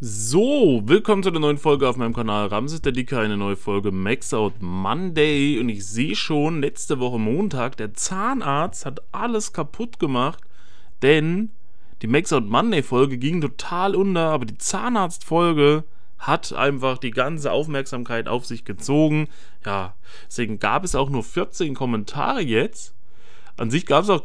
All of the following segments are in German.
So, willkommen zu der neuen Folge auf meinem Kanal Ramses der Dicke, eine neue Folge Max Out Monday und ich sehe schon, letzte Woche Montag, der Zahnarzt hat alles kaputt gemacht, denn die Max Out Monday Folge ging total unter, aber die Zahnarzt Folge hat einfach die ganze Aufmerksamkeit auf sich gezogen. Ja, deswegen gab es auch nur 14 Kommentare jetzt. An sich gab es auch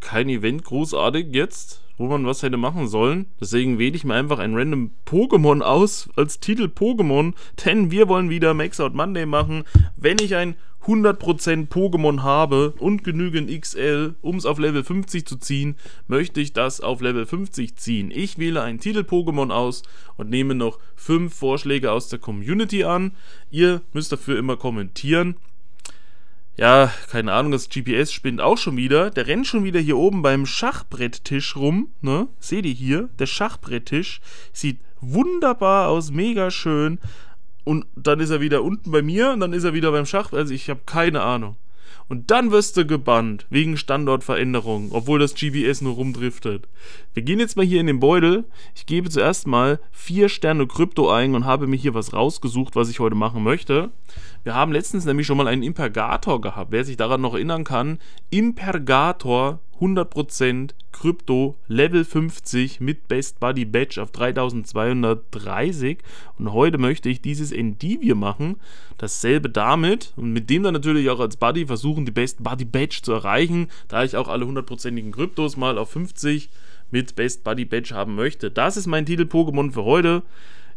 kein Event großartig jetzt, wo man was hätte machen sollen. Deswegen wähle ich mir einfach ein random Pokémon aus als Titel Pokémon, denn wir wollen wieder Max Out Monday machen. Wenn ich ein 100% Pokémon habe und genügend XL, um es auf Level 50 zu ziehen, möchte ich das auf Level 50 ziehen. Ich wähle ein Titel-Pokémon aus und nehme noch 5 Vorschläge aus der Community an. Ihr müsst dafür immer kommentieren ja, keine Ahnung, das GPS spinnt auch schon wieder. Der rennt schon wieder hier oben beim Schachbretttisch rum, ne? Seht ihr hier? Der Schachbretttisch sieht wunderbar aus, mega schön. Und dann ist er wieder unten bei mir und dann ist er wieder beim Schach. Also ich habe keine Ahnung. Und dann wirst du gebannt wegen Standortveränderung, obwohl das GPS nur rumdriftet. Wir gehen jetzt mal hier in den Beutel. Ich gebe zuerst mal 4 Sterne Krypto ein und habe mir hier was rausgesucht, was ich heute machen möchte. Wir haben letztens nämlich schon mal einen Impergator gehabt. Wer sich daran noch erinnern kann, Impergator 100% Krypto Level 50 mit Best Buddy Badge auf 3230 und heute möchte ich dieses Endivir machen, dasselbe damit und mit dem dann natürlich auch als Buddy versuchen die Best Buddy Badge zu erreichen, da ich auch alle 100%igen Kryptos mal auf 50 mit Best Buddy Badge haben möchte. Das ist mein Titel Pokémon für heute.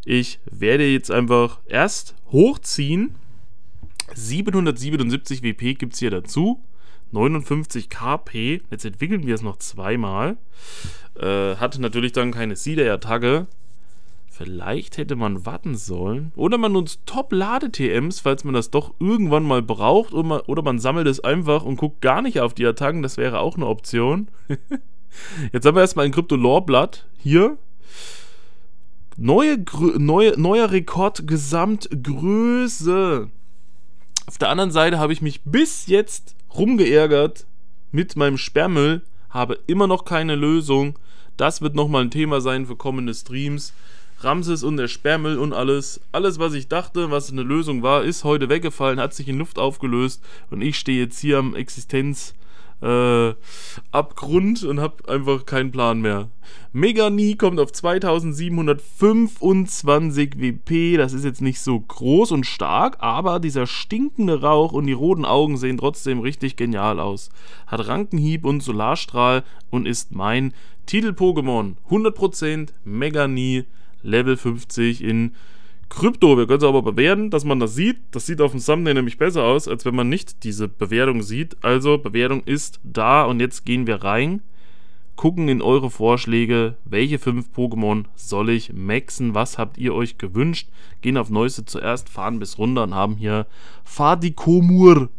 Ich werde jetzt einfach erst hochziehen. 777 WP gibt es hier dazu. 59 KP. Jetzt entwickeln wir es noch zweimal. Äh, hat natürlich dann keine Seeder-Attacke. Vielleicht hätte man warten sollen. Oder man nutzt Top-Lade-TMs, falls man das doch irgendwann mal braucht. Oder man, oder man sammelt es einfach und guckt gar nicht auf die Attacken. Das wäre auch eine Option. Jetzt haben wir erstmal ein Krypto-Lore-Blatt. Hier. Neue, neue, neuer Rekord Gesamtgröße. Auf der anderen Seite habe ich mich bis jetzt rumgeärgert mit meinem Sperrmüll, habe immer noch keine Lösung. Das wird nochmal ein Thema sein für kommende Streams. Ramses und der Sperrmüll und alles. Alles, was ich dachte, was eine Lösung war, ist heute weggefallen, hat sich in Luft aufgelöst und ich stehe jetzt hier am Existenz äh, Abgrund und habe einfach keinen Plan mehr. Meganie kommt auf 2725 WP. Das ist jetzt nicht so groß und stark, aber dieser stinkende Rauch und die roten Augen sehen trotzdem richtig genial aus. Hat Rankenhieb und Solarstrahl und ist mein Titel-Pokémon. 100% Meganie Level 50 in Krypto, wir können es aber bewerten, dass man das sieht. Das sieht auf dem Thumbnail nämlich besser aus, als wenn man nicht diese Bewertung sieht. Also, Bewertung ist da und jetzt gehen wir rein, gucken in eure Vorschläge, welche fünf Pokémon soll ich maxen, was habt ihr euch gewünscht. Gehen auf Neueste zuerst, fahren bis runter und haben hier Fadikomur.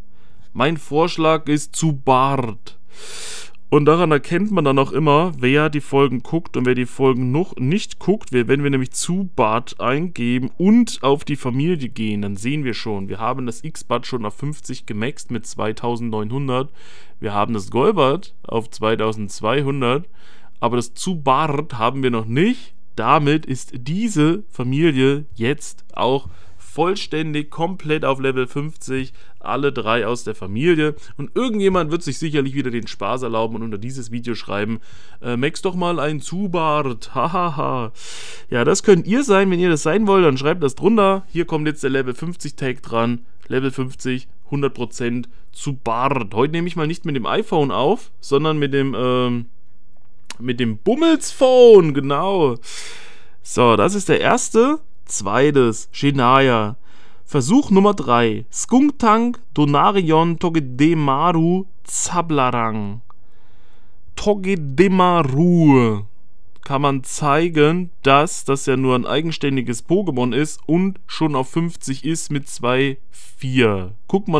Mein Vorschlag ist zu Bart. Und daran erkennt man dann auch immer, wer die Folgen guckt und wer die Folgen noch nicht guckt. Wenn wir nämlich zu Bart eingeben und auf die Familie gehen, dann sehen wir schon, wir haben das X-Bad schon auf 50 gemaxt mit 2900. Wir haben das Golbart auf 2200. Aber das zu Bart haben wir noch nicht. Damit ist diese Familie jetzt auch vollständig, komplett auf Level 50, alle drei aus der Familie. Und irgendjemand wird sich sicherlich wieder den Spaß erlauben und unter dieses Video schreiben, äh, Max doch mal ein Zubart, hahaha. ja, das könnt ihr sein, wenn ihr das sein wollt, dann schreibt das drunter. Hier kommt jetzt der Level 50 Tag dran, Level 50, 100% zu Bart. Heute nehme ich mal nicht mit dem iPhone auf, sondern mit dem, ähm, mit dem Bummelsphone, genau. So, das ist der erste. Zweites, Shenaya. Versuch Nummer 3. Skunktank Donarion Togedemaru Zablarang. Togedemaru. Kann man zeigen, dass das ja nur ein eigenständiges Pokémon ist und schon auf 50 ist mit 2,4. Gucken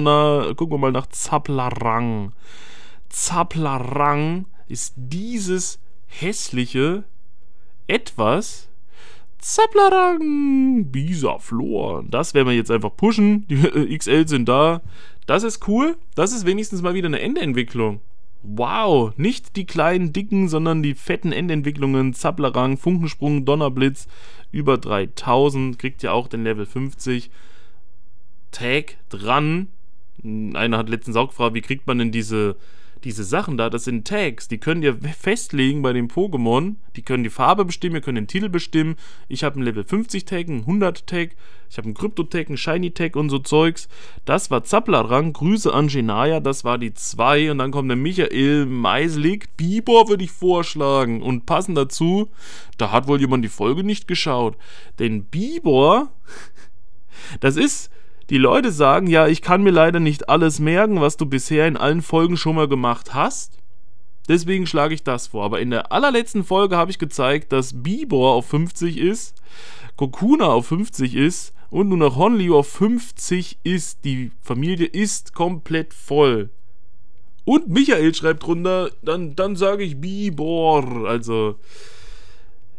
gucken wir mal nach Zablarang. Zablarang ist dieses hässliche etwas, Zapplarang, Bisa-Flor. Das werden wir jetzt einfach pushen. Die XL sind da. Das ist cool. Das ist wenigstens mal wieder eine Endeentwicklung. Wow, nicht die kleinen, dicken, sondern die fetten Endentwicklungen, Zapplerang, Funkensprung, Donnerblitz, über 3000, kriegt ja auch den Level 50 Tag dran. Einer hat letztens auch gefragt, wie kriegt man denn diese diese Sachen da, das sind Tags, die könnt ihr festlegen bei dem Pokémon. Die können die Farbe bestimmen, ihr könnt den Titel bestimmen. Ich habe einen Level 50 Tag, einen 100 Tag, ich habe einen Krypto Tag, einen Shiny Tag und so Zeugs. Das war Zapplerang, Grüße an Genaya, das war die 2. Und dann kommt der Michael Meislig, Bibor würde ich vorschlagen. Und passend dazu, da hat wohl jemand die Folge nicht geschaut. Denn Bibor, das ist die Leute sagen, ja, ich kann mir leider nicht alles merken, was du bisher in allen Folgen schon mal gemacht hast. Deswegen schlage ich das vor. Aber in der allerletzten Folge habe ich gezeigt, dass Bibor auf 50 ist, Kokuna auf 50 ist und nur noch Honliu auf 50 ist. Die Familie ist komplett voll. Und Michael schreibt drunter, dann, dann sage ich Bibor. Also,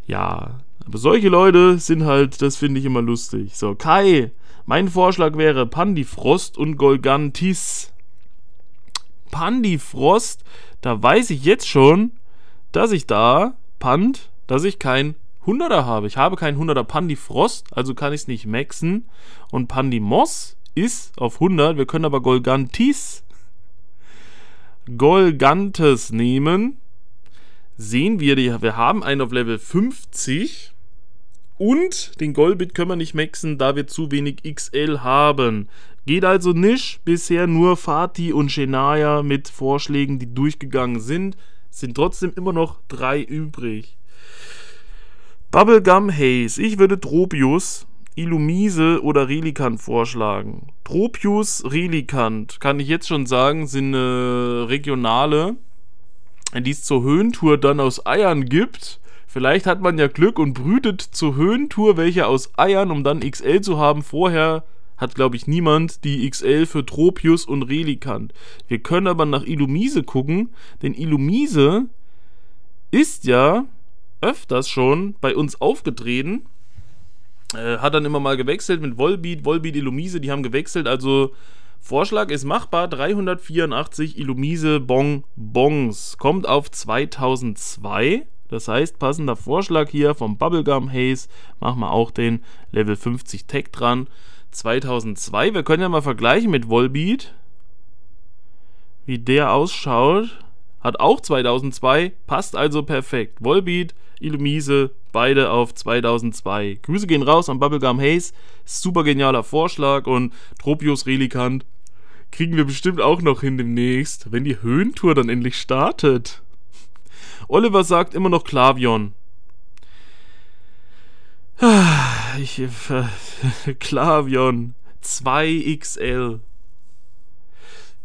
ja. Aber solche Leute sind halt, das finde ich immer lustig. So, Kai mein Vorschlag wäre Pandifrost und Golgantis. Pandifrost, da weiß ich jetzt schon, dass ich da, Pand, dass ich kein 100er habe. Ich habe keinen 100er Pandifrost, also kann ich es nicht maxen. Und Pandimoss ist auf 100. Wir können aber Golgantis, Golgantes nehmen. Sehen wir, wir haben einen auf Level 50. Und den Golbit können wir nicht maxen, da wir zu wenig XL haben. Geht also nicht. Bisher nur Fatih und Shenia mit Vorschlägen, die durchgegangen sind. Sind trotzdem immer noch drei übrig. Bubblegum Haze. Ich würde Tropius, Illumise oder Relikant vorschlagen. Tropius, Relikant, kann ich jetzt schon sagen, sind äh, regionale, die es zur Höhentour dann aus Eiern gibt Vielleicht hat man ja Glück und brütet zur Höhentour welche aus Eiern, um dann XL zu haben. Vorher hat, glaube ich, niemand die XL für Tropius und Relikant. Wir können aber nach Illumise gucken, denn Illumise ist ja öfters schon bei uns aufgetreten. Äh, hat dann immer mal gewechselt mit Volbeat, Volbeat, Illumise, die haben gewechselt. Also Vorschlag ist machbar: 384 Illumise Bon Bons. Kommt auf 2002. Das heißt, passender Vorschlag hier vom Bubblegum Haze, machen wir auch den Level 50 Tech dran. 2002, wir können ja mal vergleichen mit Volbeat, wie der ausschaut. Hat auch 2002, passt also perfekt. Volbeat, Illumise, beide auf 2002. Grüße gehen raus an Bubblegum Haze, super genialer Vorschlag und Tropius Relikant kriegen wir bestimmt auch noch hin demnächst, wenn die Höhentour dann endlich startet. Oliver sagt immer noch Klavion. Ich, äh, Klavion 2XL.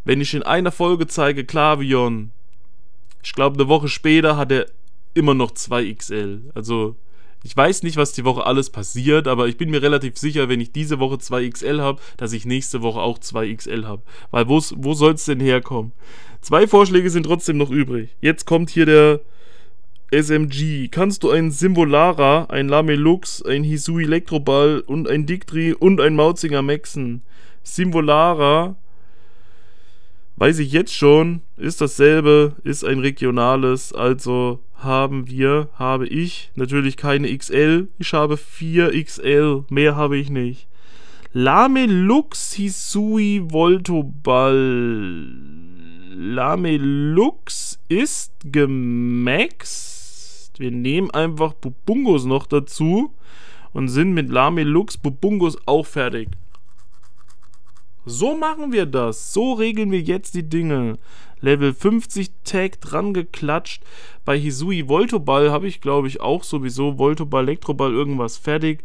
Wenn ich in einer Folge zeige Klavion, ich glaube eine Woche später hat er immer noch 2XL. Also ich weiß nicht, was die Woche alles passiert, aber ich bin mir relativ sicher, wenn ich diese Woche 2XL habe, dass ich nächste Woche auch 2XL habe. Weil wo soll es denn herkommen? Zwei Vorschläge sind trotzdem noch übrig. Jetzt kommt hier der SMG. Kannst du ein Simbolara, ein Lamelux, ein Hisui Elektroball und ein Dictri und ein Mauzinger maxen? Simbolara, weiß ich jetzt schon, ist dasselbe, ist ein regionales, also haben wir, habe ich natürlich keine XL, ich habe 4 XL, mehr habe ich nicht. Lamelux Hisui Voltoball. Lamelux ist gemaxt. Wir nehmen einfach Bubungos noch dazu und sind mit Lamelux Bubungos auch fertig. So machen wir das. So regeln wir jetzt die Dinge. Level 50 Tag dran geklatscht. Bei Hisui Voltoball habe ich, glaube ich, auch sowieso Voltoball, Elektroball, irgendwas fertig.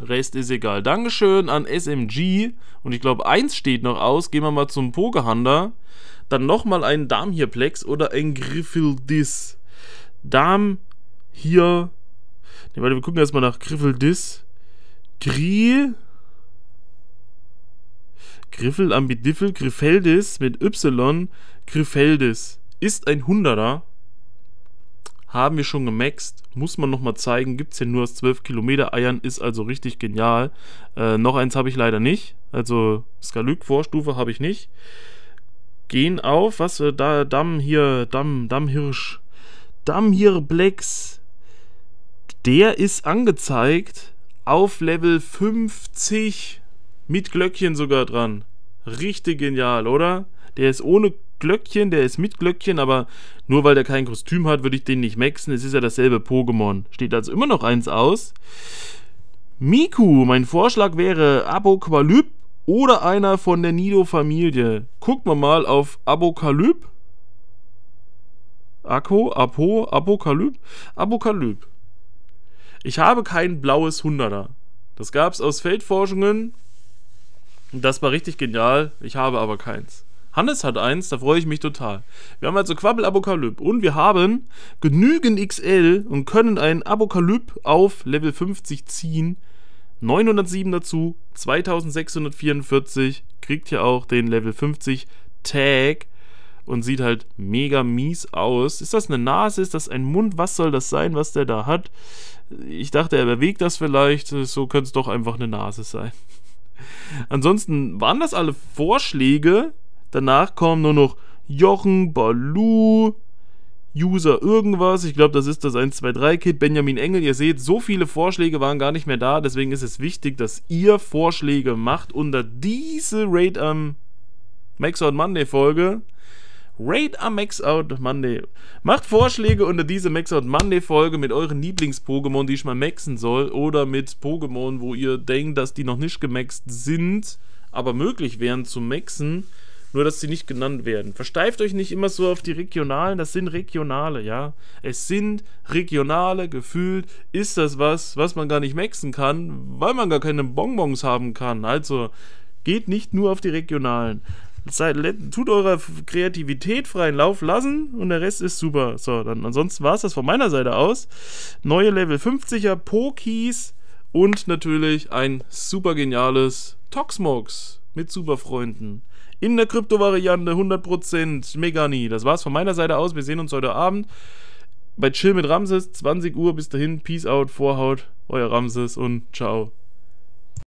Rest ist egal. Dankeschön an SMG. Und ich glaube, eins steht noch aus. Gehen wir mal zum Pokehander. Dann nochmal ein Darmhirplex oder ein Griffildis. Darm hier. Ne, warte, wir gucken erstmal nach Griffildis. Gri. Griffel Ambidiffel Griffeldis mit Y. Griffeldis ist ein Hunderter haben wir schon gemaxt. Muss man nochmal zeigen. Gibt es ja nur aus 12 Kilometer Eiern. Ist also richtig genial. Äh, noch eins habe ich leider nicht. Also Skalyk Vorstufe habe ich nicht. gehen auf, was, äh, da, Damm hier, Damm, Dammhirsch, Dammhir Blacks, der ist angezeigt auf Level 50 mit Glöckchen sogar dran. Richtig genial, oder? Der ist ohne Glöckchen, der ist mit Glöckchen, aber nur weil der kein Kostüm hat, würde ich den nicht maxen. Es ist ja dasselbe Pokémon. Steht also immer noch eins aus. Miku, mein Vorschlag wäre Apokalyp oder einer von der Nido-Familie. Gucken wir mal auf Apokalyp. Akko, Apo, Apokalyp, Apokalyp. Ich habe kein blaues Hunderter. Das gab es aus Feldforschungen. Das war richtig genial. Ich habe aber keins. Hannes hat eins, da freue ich mich total. Wir haben also Quabbel Apokalyp und wir haben genügend XL und können einen Apokalyp auf Level 50 ziehen. 907 dazu, 2644, kriegt ja auch den Level 50 Tag und sieht halt mega mies aus. Ist das eine Nase? Ist das ein Mund? Was soll das sein, was der da hat? Ich dachte, er bewegt das vielleicht. So könnte es doch einfach eine Nase sein. Ansonsten waren das alle Vorschläge. Danach kommen nur noch Jochen, Balu, User irgendwas. Ich glaube, das ist das 123-Kit. Benjamin Engel, ihr seht, so viele Vorschläge waren gar nicht mehr da. Deswegen ist es wichtig, dass ihr Vorschläge macht unter diese Raid am Max Out Monday Folge. Raid am Max Out Monday. Macht Vorschläge unter diese Max Out Monday Folge mit euren Lieblings-Pokémon, die ich mal maxen soll. Oder mit Pokémon, wo ihr denkt, dass die noch nicht gemaxt sind, aber möglich wären zu maxen nur dass sie nicht genannt werden. Versteift euch nicht immer so auf die regionalen, das sind regionale, ja. Es sind regionale, gefühlt ist das was, was man gar nicht maxen kann, weil man gar keine Bonbons haben kann. Also geht nicht nur auf die regionalen. Seid, tut eurer Kreativität freien Lauf lassen und der Rest ist super. So, dann ansonsten war es das von meiner Seite aus. Neue Level 50er Pokis und natürlich ein super geniales Toxmox mit Superfreunden in der Krypto-Variante 100% Megani. Das war's von meiner Seite aus. Wir sehen uns heute Abend bei Chill mit Ramses, 20 Uhr. Bis dahin, Peace out, Vorhaut, euer Ramses und ciao.